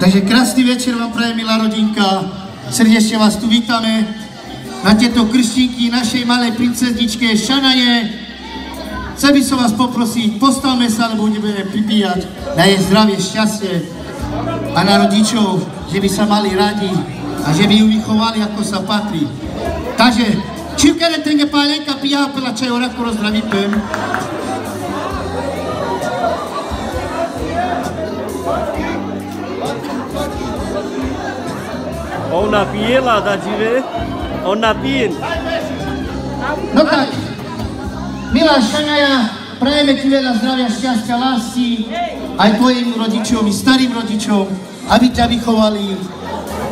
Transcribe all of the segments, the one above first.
Takže krásný večer vám praje, milá rodinka. Srdečne vás tu vítame na tieto krštinky našej malej princezničke Šanaje. Chcel by som vás poprosiť, postavme sa, lebo budeme pripíjať na jej zdravie, šťastie a na rodičov, že by sa mali radi a že by ju vychovali, ako sa patrí. Takže, ci care tenga palenka pia per la cioè Ona pije, Lada, žive? Ona pije. No tak, milá Šanaja, prajeme ti veľa zdravia, šťastia, lásky, aj tvojim rodičom i starým rodičom, aby ťa vychovali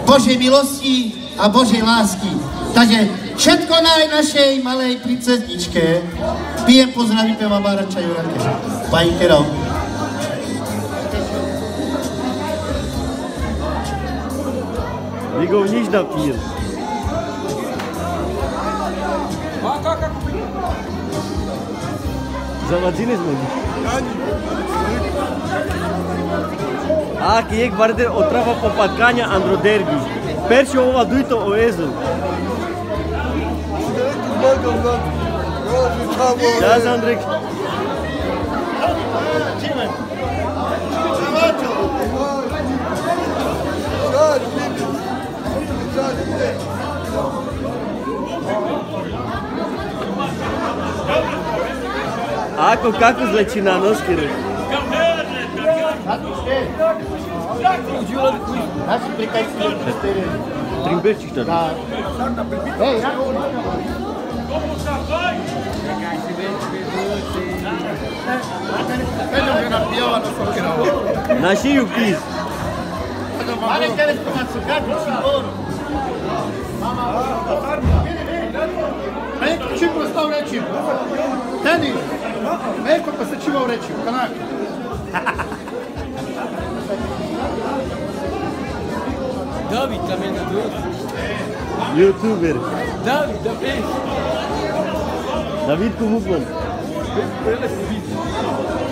Božej milosti a Božej lásky. Takže všetko naj našej malej princezničke. Pijem pozdraví peva Barača Jurake. Bajkerov. Nikoho nič napije. Zavadzine smo mi. A, ki je gvarde otrava popatkanja androdergi. Perši ova dujto o ezu. Čas, Andrik. Ako, kako začína nožky? Acho que cai Trimberčíš tady. Ei, Na šiju pís. Olha aqueles tomates de ouro. Vem contigo pro restaurante. Meko pa se čivao reći, kanak David Davi tam je na drugi. Youtuber. David da peš. Davidku Vukman. Prele vidi.